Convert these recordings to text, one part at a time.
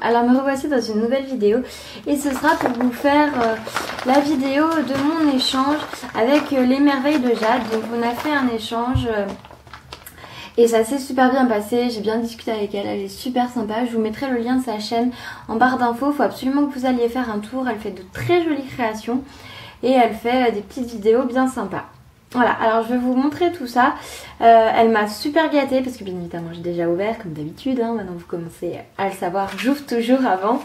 alors me revoici dans une nouvelle vidéo et ce sera pour vous faire euh, la vidéo de mon échange avec euh, les merveilles de Jade. Donc on a fait un échange euh, et ça s'est super bien passé, j'ai bien discuté avec elle, elle est super sympa. Je vous mettrai le lien de sa chaîne en barre d'infos, faut absolument que vous alliez faire un tour, elle fait de très jolies créations et elle fait des petites vidéos bien sympas. Voilà, alors je vais vous montrer tout ça. Euh, elle m'a super gâtée parce que bien évidemment j'ai déjà ouvert comme d'habitude. Hein. maintenant vous commencez à le savoir, j'ouvre toujours avant.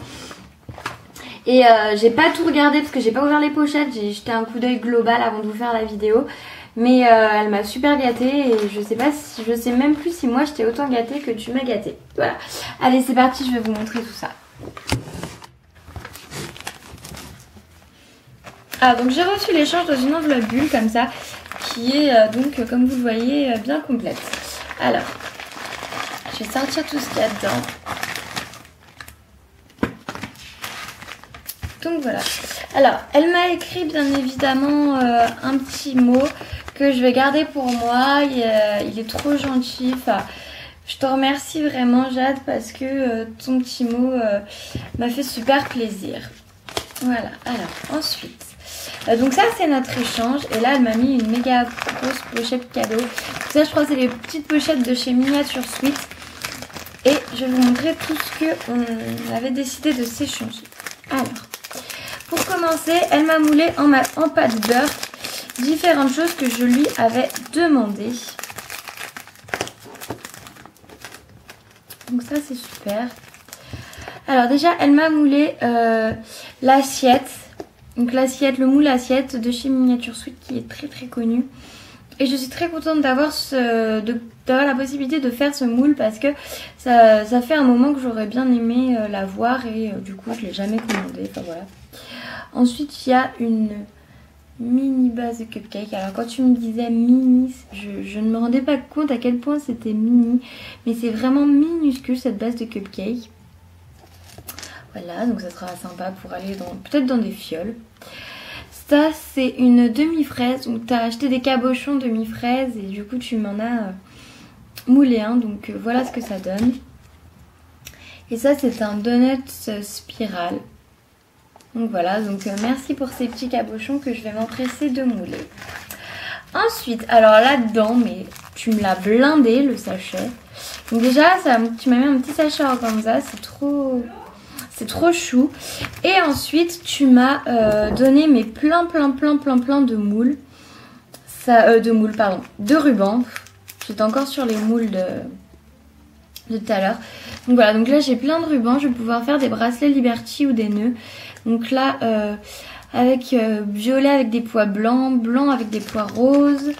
Et euh, j'ai pas tout regardé parce que j'ai pas ouvert les pochettes. J'ai jeté un coup d'œil global avant de vous faire la vidéo. Mais euh, elle m'a super gâtée et je sais pas si je sais même plus si moi je t'ai autant gâtée que tu m'as gâtée. Voilà. Allez c'est parti, je vais vous montrer tout ça. Ah donc j'ai reçu l'échange dans une enveloppe bulle comme ça est euh, donc comme vous voyez euh, bien complète. Alors, je vais sortir tout ce qu'il y a dedans. Donc voilà. Alors, elle m'a écrit bien évidemment euh, un petit mot que je vais garder pour moi. Il, est trop gentil. Enfin, je te remercie vraiment Jade parce que ton petit mot m'a fait super plaisir. Voilà. Alors, ensuite. Euh, donc ça c'est notre échange et là elle m'a mis une méga grosse pochette cadeau. Ça je crois c'est les petites pochettes de chez Miniature Sweet. Et je vais vous montrer tout ce qu'on avait décidé de s'échanger. Alors, pour commencer, elle m'a moulé en, en pâte beurre différentes choses que je lui avais demandé. Donc ça c'est super. Alors déjà elle m'a moulé euh, l'assiette donc l'assiette, le moule assiette de chez Miniature Sweet qui est très très connu. Et je suis très contente d'avoir la possibilité de faire ce moule parce que ça, fait un moment que j'aurais bien aimé euh, la voir et euh, du coup je ne l'ai jamais commandé. Enfin voilà. Ensuite il y a une mini base de cupcake. Alors quand tu me disais mini, je ne me rendais pas compte à quel point c'était mini. Mais c'est vraiment minuscule cette base de cupcake. Voilà, donc ça sera sympa pour aller peut-être dans des fioles. Ça, c'est une demi-fraise. Donc, tu as acheté des cabochons demi-fraise et du coup, tu m'en as euh, moulé un. Donc, euh, voilà ce que ça donne. Et ça, c'est un donut euh, spirale. Donc voilà, donc merci pour ces petits cabochons que je vais m'empresser de mouler. Ensuite, alors là-dedans, mais tu me l'as blindé le sachet. Donc déjà, ça, tu m'as mis un petit sachet organza, c'est trop, c'est trop chou. Et ensuite, tu m'as euh, donné mes plein, plein, plein, plein, plein de moules. Ça, euh, de moules, pardon. De rubans. J'étais encore sur les moules de, tout à l'heure. Donc voilà, donc là j'ai plein de rubans. Je vais pouvoir faire des bracelets Liberty ou des nœuds. Donc là, euh, avec violet avec des pois blancs, blanc avec des pois roses.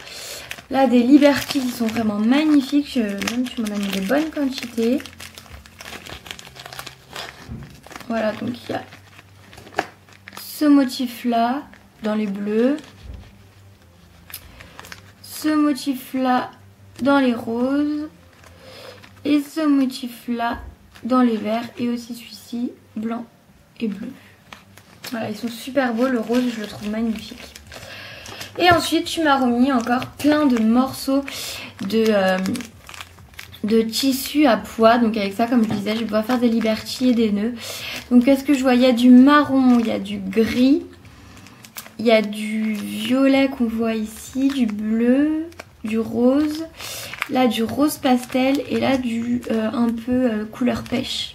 Là, des Liberty qui sont vraiment magnifiques. même tu m'en as mis des bonnes quantités. Voilà, donc il y a ce motif-là dans les bleus. Ce motif-là dans les roses. Et ce motif-là dans les verts. Et aussi celui-ci, blanc et bleu. Voilà, ils sont super beaux. Le rose, je le trouve magnifique. Et ensuite, tu m'as remis encore plein de morceaux de... Euh, de tissu à poids. Donc avec ça, comme je disais, je vais pouvoir faire des liberties et des nœuds. Donc qu'est-ce que je vois Il y a du marron, il y a du gris, il y a du violet qu'on voit ici, du bleu, du rose, là du rose pastel et là du euh, un peu euh, couleur pêche.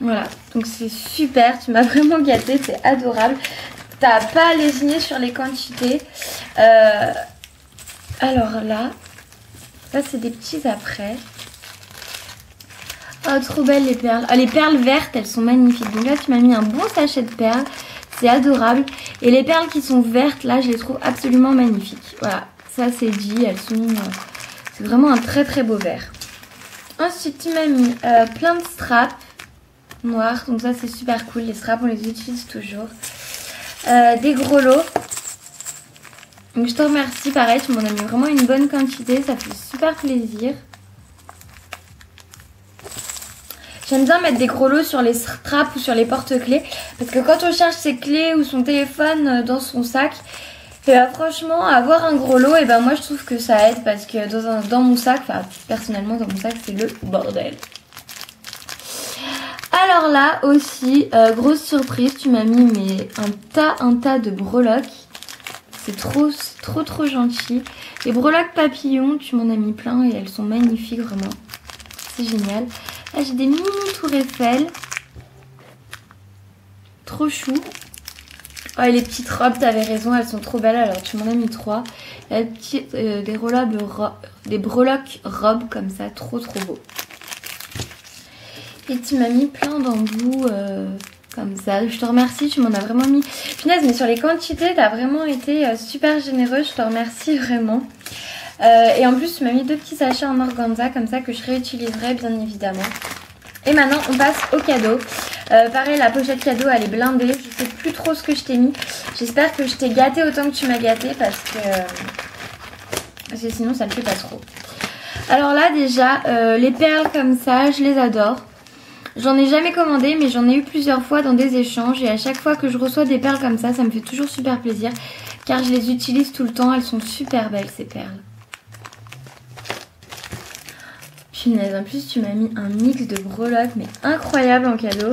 Voilà, donc c'est super, tu m'as vraiment gâté, c'est adorable. T'as pas lésiné sur les quantités. Euh, alors là, ça, c'est des petits après. Oh, trop belles les perles. Ah, les perles vertes, elles sont magnifiques. Donc là, tu m'as mis un bon sachet de perles. C'est adorable. Et les perles qui sont vertes, là, je les trouve absolument magnifiques. Voilà, ça c'est dit. Elles sont... Euh, c'est vraiment un très très beau vert. Ensuite, tu m'as mis euh, plein de straps noirs. Donc ça, c'est super cool. Les straps, on les utilise toujours. Euh, des gros lots. Donc je te remercie, pareil, tu m'en as mis vraiment une bonne quantité, ça fait super plaisir. J'aime bien mettre des gros lots sur les straps ou sur les porte-clés parce que quand on cherche ses clés ou son téléphone euh, dans son sac, et bah, franchement, avoir un gros lot, et ben moi je trouve que ça aide parce que dans, mon sac, personnellement dans mon sac c'est le bordel. Alors là aussi, euh, grosse surprise, tu m'as mis mais un tas, un tas de breloques. C'est trop, trop, trop gentil. Les breloques papillons, tu m'en as mis plein et elles sont magnifiques vraiment. C'est génial. Là j'ai des mini tours Eiffel. Trop chou. Oh, et les petites robes, t'avais raison, elles sont trop belles. Alors tu m'en as mis trois. euh, des, des breloques robes comme ça, trop trop beau. Et tu m'as mis plein d'embouts euh, comme ça. Je te remercie, tu m'en as vraiment mis. Punaise, mais sur les quantités, t'as vraiment été euh, super généreux. Je te remercie vraiment. Euh, et en plus, tu m'as mis deux petits sachets en organza comme ça que je réutiliserai bien évidemment. Et maintenant, on passe au cadeau. pareil, la pochette cadeau, elle est blindée. Je sais plus trop ce que je t'ai mis. J'espère que je t'ai gâté autant que tu m'as gâté parce que... parce que sinon, ça ne fait pas trop. Alors là, déjà, les perles comme ça, je les adore. J'en ai jamais commandé, mais j'en ai eu plusieurs fois dans des échanges. Et à chaque fois que je reçois des perles comme ça, ça me fait toujours super plaisir. Car je les utilise tout le temps. Elles sont super belles, ces perles. Punaise, en plus, tu m'as mis un mix de breloques, mais incroyable en cadeau.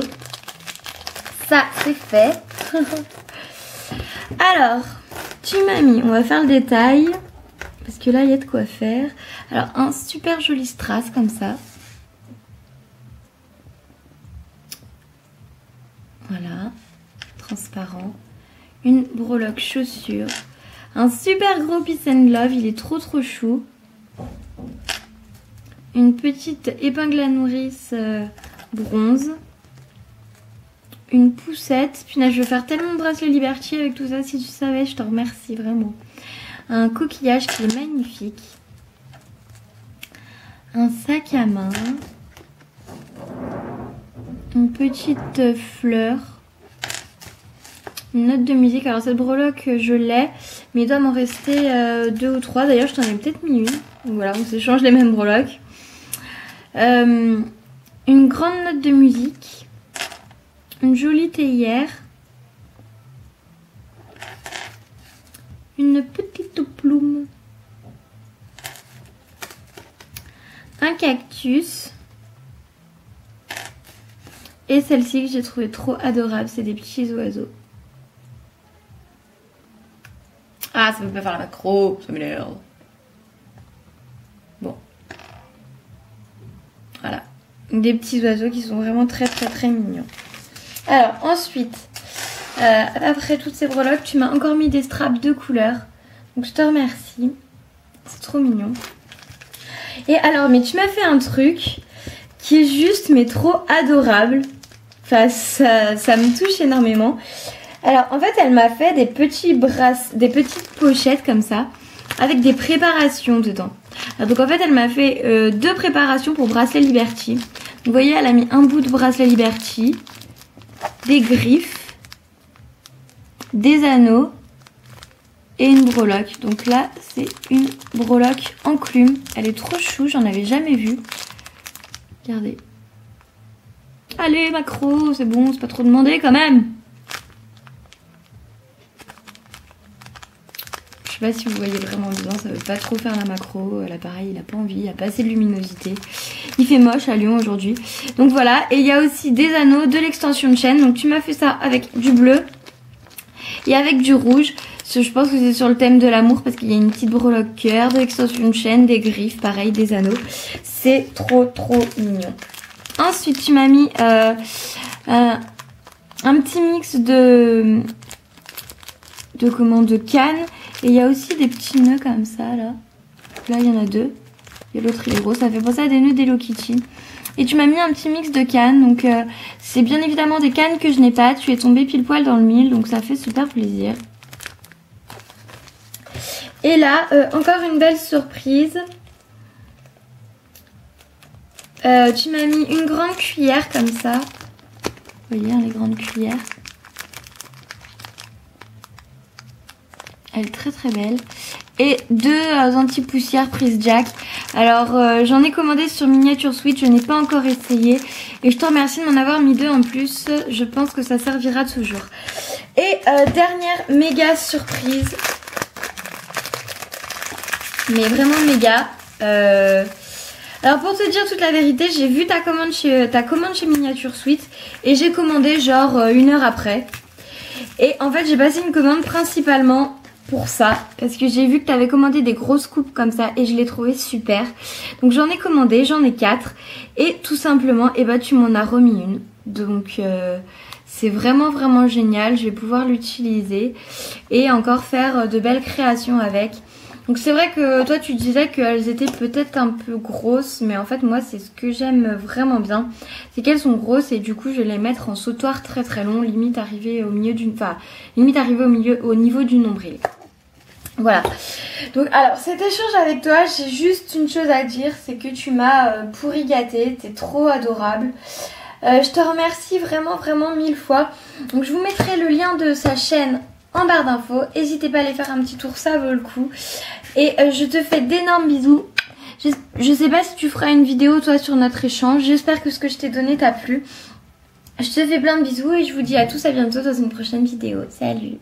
Ça, c'est fait. Alors, tu m'as mis, on va faire le détail. Parce que là, il y a de quoi faire. Alors, un super joli strass comme ça. Voilà, transparent. Une breloque chaussure. Un super gros peace and love, il est trop trop chou. Une petite épingle à nourrice euh, bronze. Une poussette. Là, je vais faire tellement de bracelet Liberty avec tout ça. Si tu savais, je te remercie vraiment. Un coquillage qui est magnifique. Un sac à main une petite fleur, une note de musique. Alors cette breloque, je l'ai, mais il doit m'en rester euh, deux ou trois. D'ailleurs, je t'en ai peut-être mis une. Donc voilà, on s'échange les mêmes breloques. Euh, une grande note de musique, une jolie théière, une petite plume, un cactus, et celle-ci que j'ai trouvé trop adorable, c'est des petits oiseaux. Ah, ça me fait faire la macro, ça m'énerve. Bon. Voilà. Des petits oiseaux qui sont vraiment très très très mignons. Alors, ensuite, euh, après toutes ces breloques, tu m'as encore mis des straps de couleur. Donc je te remercie. C'est trop mignon. Et alors, mais tu m'as fait un truc qui est juste mais trop adorable. Enfin, ça, me touche énormément. Alors, en fait, elle m'a fait des petits brasses, des petites pochettes comme ça, avec des préparations dedans. donc, en fait, elle m'a fait euh, deux préparations pour bracelet Liberty. Vous voyez, elle a mis un bout de bracelet Liberty, des griffes, des anneaux et une breloque. Donc là, c'est une breloque enclume. Elle est trop chou, j'en avais jamais vu. Regardez. Allez, macro, c'est bon, c'est pas trop demandé quand même. Pas si vous voyez vraiment bien, ça veut pas trop faire la macro. L'appareil, il a pas envie, il a pas assez de luminosité. Il fait moche à Lyon aujourd'hui. Donc voilà, et il y a aussi des anneaux, de l'extension de chaîne. Donc tu m'as fait ça avec du bleu et avec du rouge. Je pense que c'est sur le thème de l'amour parce qu'il y a une petite breloque cœur, de l'extension de chaîne, des griffes, pareil, des anneaux. C'est trop trop mignon. Ensuite, tu m'as mis euh, euh, un petit mix de de comment de cannes et il y a aussi des petits nœuds comme ça là. Là, il y en a deux. Et l'autre il est gros, ça fait penser à des nœuds d'Hello Kitty. Et tu m'as mis un petit mix de cannes, donc euh, c'est bien évidemment des cannes que je n'ai pas. Tu es tombé pile poil dans le mille, donc ça fait super plaisir. Et là, encore une belle surprise. Euh, tu m'as mis une grande cuillère comme ça. Vous voyez, hein, les grandes cuillères. Elle est très très belle. Et deux euh, anti-poussières prise Jack. Alors euh, j'en ai commandé sur Miniature Switch, je n'ai pas encore essayé. Et je te remercie de m'en avoir mis deux en plus. Je pense que ça servira toujours. Et dernière méga surprise. Mais vraiment méga. Alors pour te dire toute la vérité, j'ai vu ta commande chez ta commande chez Miniature Suite et j'ai commandé genre euh, une heure après. Et en fait j'ai passé une commande principalement pour ça parce que j'ai vu que tu avais commandé des grosses coupes comme ça et je l'ai trouvé super. Donc j'en ai commandé, j'en ai quatre et tout simplement et eh ben, tu m'en as remis une. Donc euh, c'est vraiment vraiment génial, je vais pouvoir l'utiliser et encore faire euh, de belles créations avec. Donc c'est vrai que toi tu disais qu'elles étaient peut-être un peu grosses, mais en fait moi c'est ce que j'aime vraiment bien, c'est qu'elles sont grosses et du coup je vais les mettre en sautoir très très long, limite arriver au milieu d'une, enfin limite arriver au milieu, au niveau du nombril. Voilà. Donc alors cet échange avec toi, j'ai juste une chose à dire, c'est que tu m'as euh, pourri gâté, t'es trop adorable. Euh, je te remercie vraiment vraiment mille fois. Donc je vous mettrai le lien de sa chaîne en barre d'infos. N'hésitez pas à aller faire un petit tour, ça vaut le coup. Et euh, je te fais d'énormes bisous. Je, je sais pas si tu feras une vidéo toi sur notre échange. J'espère que ce que je t'ai donné t'a plu. Je te fais plein de bisous et je vous dis à tous à bientôt dans une prochaine vidéo. Salut